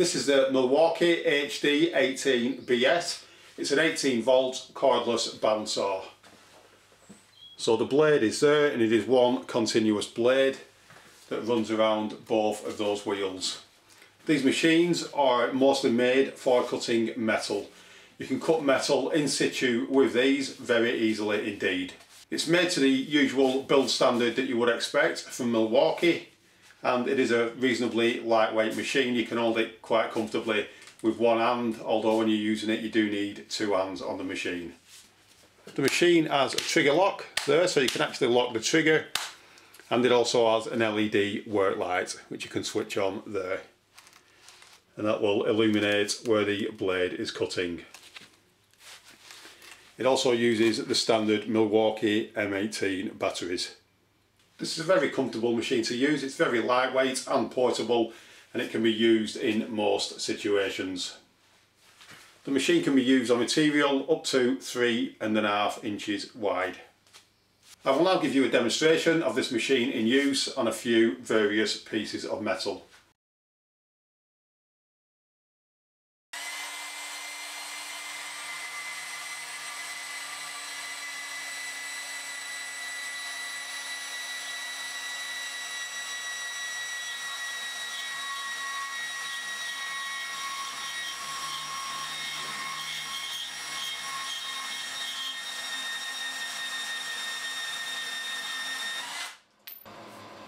This is the Milwaukee HD 18BS. It's an 18 volt cordless bandsaw. So the blade is there and it is one continuous blade that runs around both of those wheels. These machines are mostly made for cutting metal. You can cut metal in situ with these very easily indeed. It's made to the usual build standard that you would expect from Milwaukee and it is a reasonably lightweight machine. You can hold it quite comfortably with one hand, although when you're using it you do need two hands on the machine. The machine has a trigger lock there, so you can actually lock the trigger and it also has an LED work light which you can switch on there and that will illuminate where the blade is cutting. It also uses the standard Milwaukee M18 batteries. This is a very comfortable machine to use, it's very lightweight and portable and it can be used in most situations. The machine can be used on material up to three and a half inches wide. I will now give you a demonstration of this machine in use on a few various pieces of metal.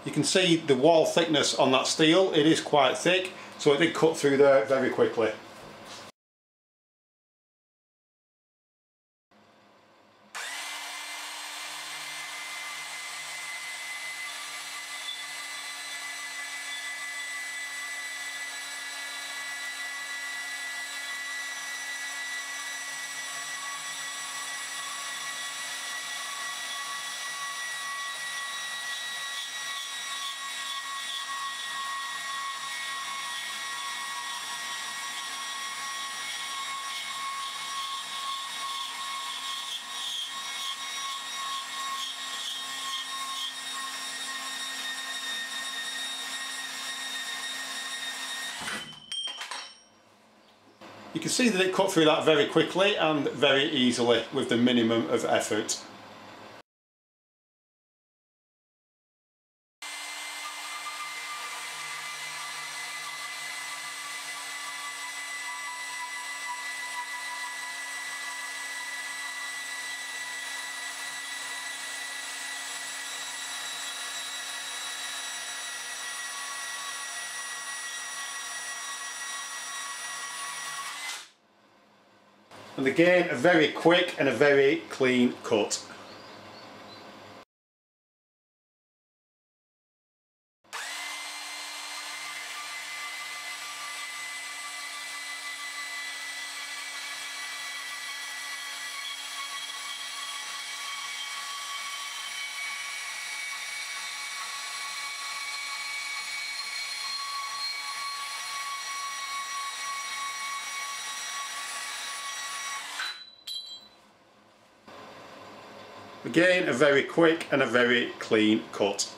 You can see the wall thickness on that steel, it is quite thick, so it did cut through there very quickly. You can see that it cut through that very quickly and very easily with the minimum of effort. And again, a very quick and a very clean cut. Again, a very quick and a very clean cut.